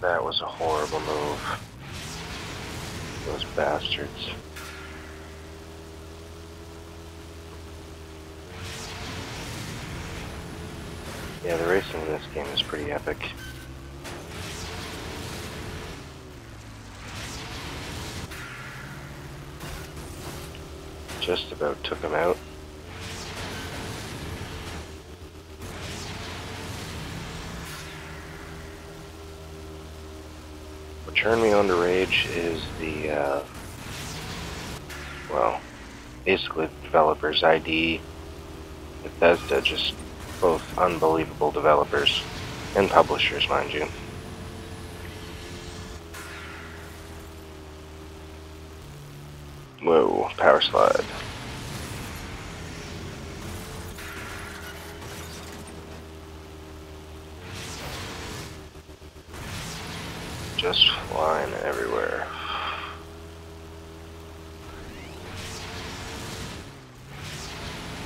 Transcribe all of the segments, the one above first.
That was a horrible move. Those bastards. Yeah, the racing in this game is pretty epic. Just about took him out. Turned me on to Rage is the, uh, well, basically the developer's ID. Bethesda just both unbelievable developers and publishers, mind you. Whoa, power slide. Just flying everywhere.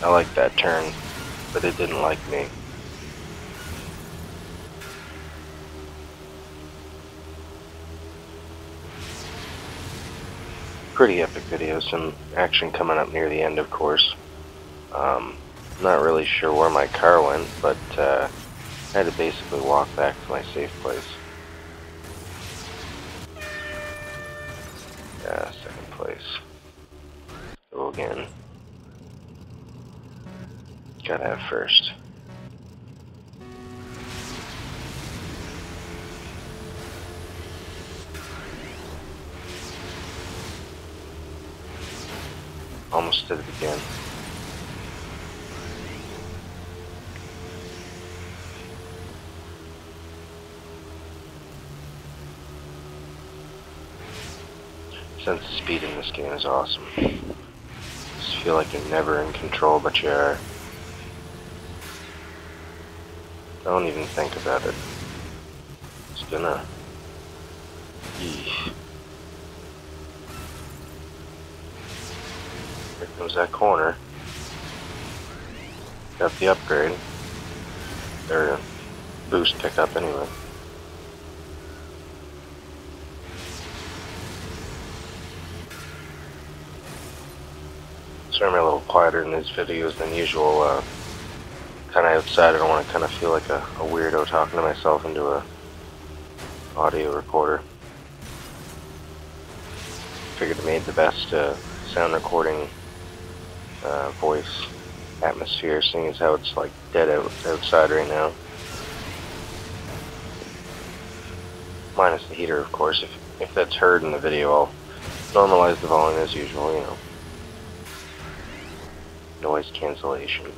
I like that turn, but it didn't like me. Pretty epic video, some action coming up near the end of course. Um, not really sure where my car went, but uh, I had to basically walk back to my safe place. Gotta have first. Almost did it again. Sense of speed in this game is awesome. Just feel like you're never in control, but you are. Don't even think about it. It's gonna. Eesh. Here comes that corner. Got the upgrade. Or boost pickup anyway. Sorry I'm a little quieter in these videos than usual. Uh, kind of outside. I don't want to kind of feel like a, a weirdo talking to myself into a audio recorder. Figured it made the best uh, sound recording uh, voice atmosphere, seeing as how it's like dead out, outside right now. Minus the heater, of course. If if that's heard in the video, I'll normalize the volume as usual. You know, noise cancellation.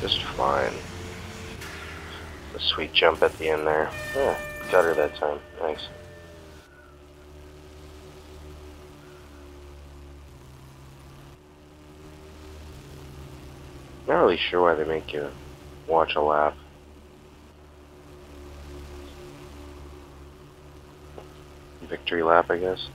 Just fine. A sweet jump at the end there. Yeah, got her that time. Nice. Not really sure why they make you watch a lap. Victory lap, I guess.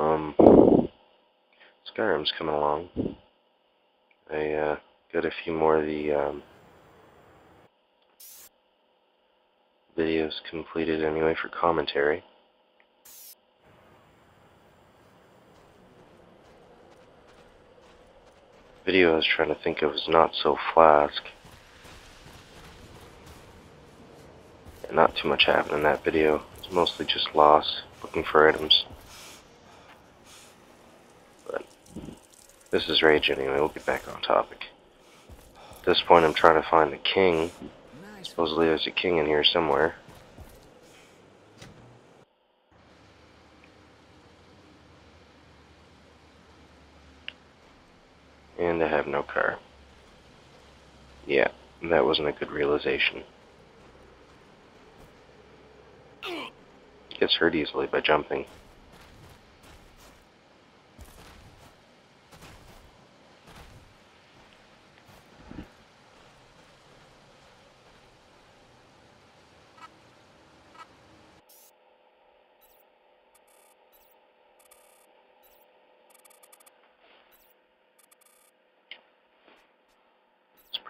Um, Skyrim's coming along. I uh, got a few more of the um, videos completed anyway for commentary. Video I was trying to think of is Not So Flask. Not too much happened in that video. It's mostly just loss, looking for items. This is Rage anyway, we'll get back on topic. At this point I'm trying to find the king. Supposedly there's a king in here somewhere. And I have no car. Yeah, that wasn't a good realization. gets hurt easily by jumping.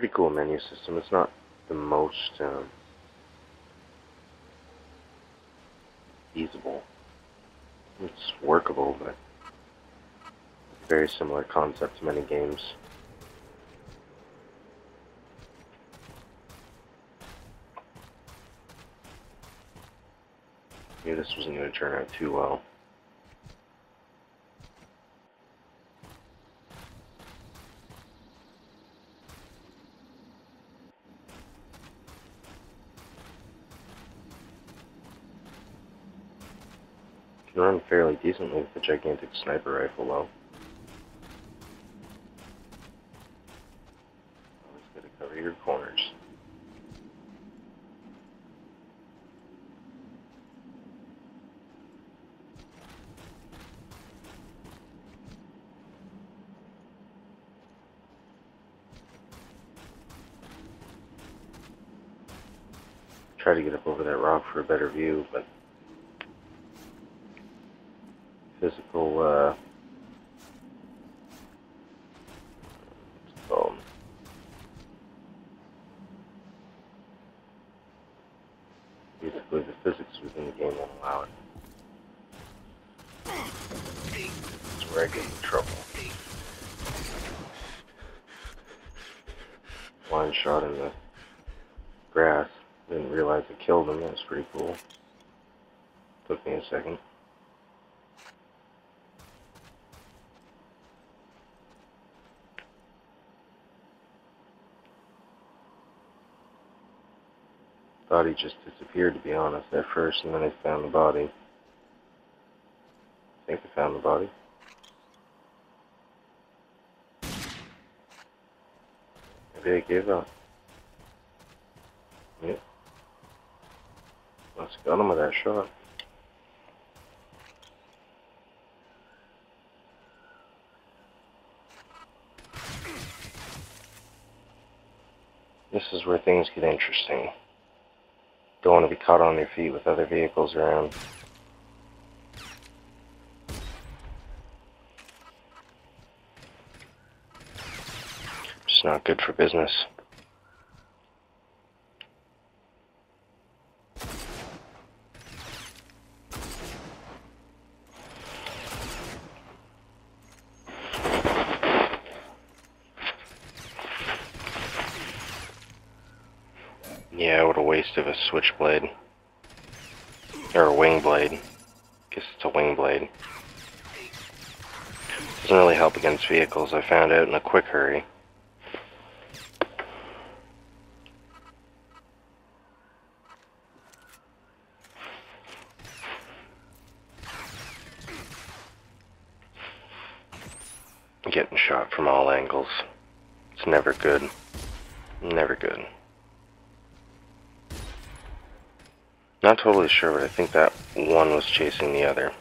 Pretty cool menu system. It's not the most um, feasible. It's workable, but very similar concept to many games. Knew this wasn't going to turn out too well. Decently with the gigantic sniper rifle though. Always got to cover your corners. Try to get up over that rock for a better view, but physical uh, so basically the physics within the game won't allow it. That's where I get in trouble. Line shot in the grass. Didn't realize it killed him. That was pretty cool. Took me a second. Thought he just disappeared, to be honest, at first, and then I found the body. I think I found the body. Maybe I gave up. Yep. Must have got him with that shot. This is where things get interesting. Don't want to be caught on their feet with other vehicles around. It's not good for business. Yeah, what a waste of a switchblade. Or a wing blade. Guess it's a wing blade. Doesn't really help against vehicles, I found out in a quick hurry. Getting shot from all angles. It's never good. Never good. Not totally sure, but I think that one was chasing the other.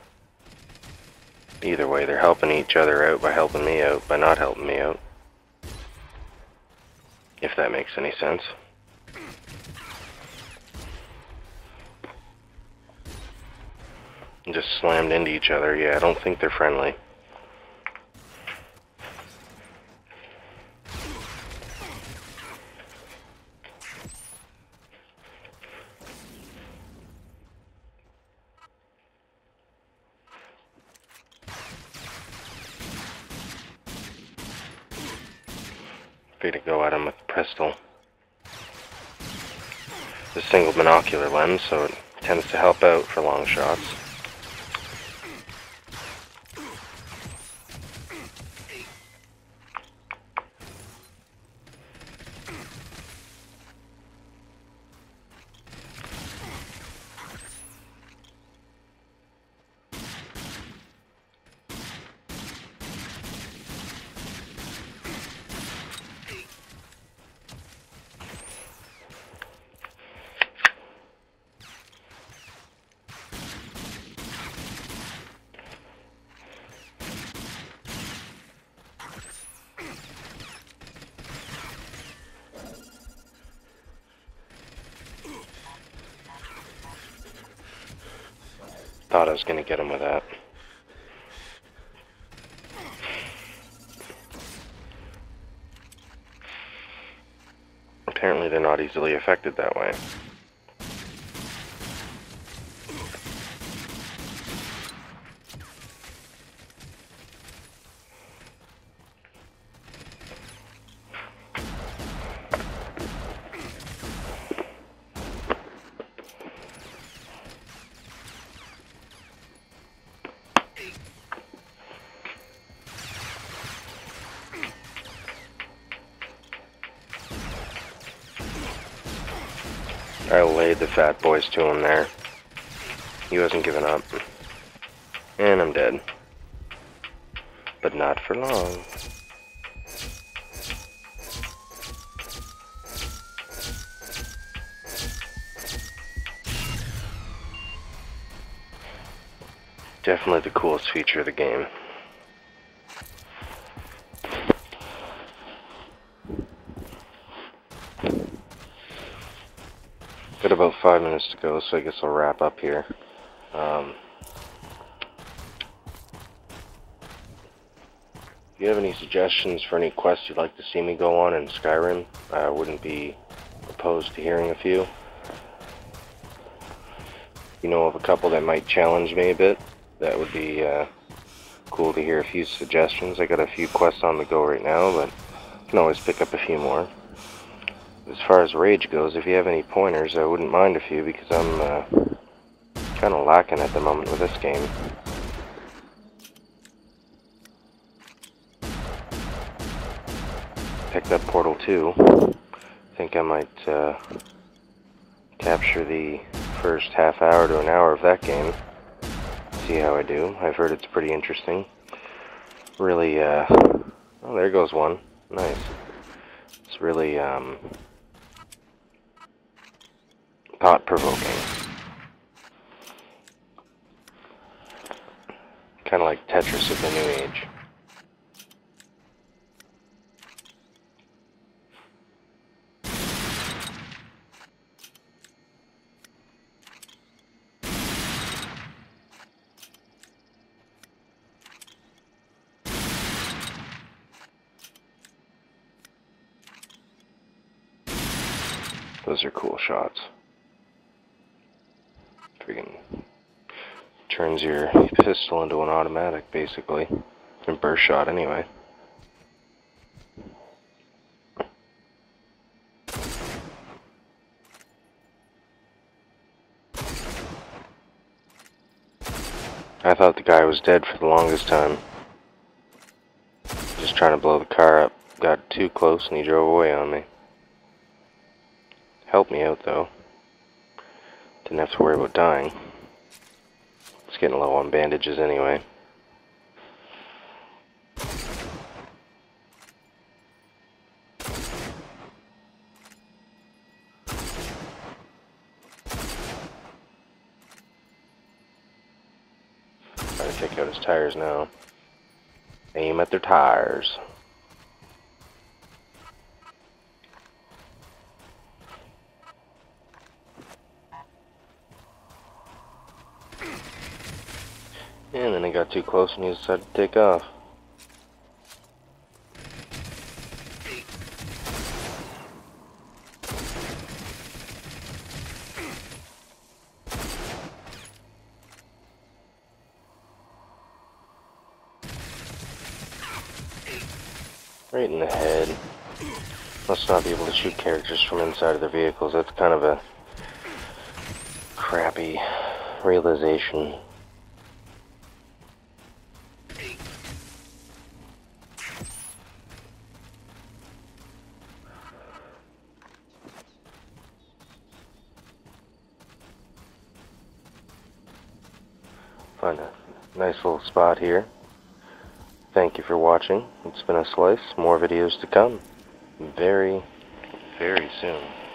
Either way, they're helping each other out by helping me out, by not helping me out. If that makes any sense. Just slammed into each other. Yeah, I don't think they're friendly. Free to go at him with the pistol. It's a single binocular lens, so it tends to help out for long shots. Thought I was gonna get him with that. Apparently they're not easily affected that way. I laid the fat boys to him there. He wasn't giving up. And I'm dead. But not for long. Definitely the coolest feature of the game. About five minutes to go, so I guess I'll wrap up here. Um, if you have any suggestions for any quests you'd like to see me go on in Skyrim, I wouldn't be opposed to hearing a few. You know of a couple that might challenge me a bit, that would be uh, cool to hear a few suggestions. I got a few quests on the go right now, but I can always pick up a few more as far as rage goes, if you have any pointers, I wouldn't mind a few because I'm uh, kind of lacking at the moment with this game. Picked up Portal 2. Think I might uh, capture the first half hour to an hour of that game. See how I do. I've heard it's pretty interesting. Really, uh, oh, there goes one. Nice. It's really, um, thought provoking. Kind of like Tetris of the new age. Those are cool shots turns your pistol into an automatic, basically. And burst shot, anyway. I thought the guy was dead for the longest time. Just trying to blow the car up. Got too close and he drove away on me. Helped me out, though. Didn't have to worry about dying. Getting low on bandages anyway. Trying to take out his tires now. Aim at their tires. And then he got too close and he decided to take off. Right in the head. Must not be able to shoot characters from inside of their vehicles. That's kind of a crappy realization. Find a nice little spot here. Thank you for watching. It's been a slice. More videos to come. Very, very soon.